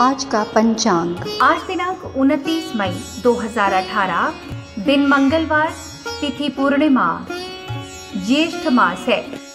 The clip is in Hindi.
आज का पंचांग। आज दिनांक 29 मई 2018 दिन मंगलवार, तिथि पूर्णिमा। ज्येष्ठ मास है।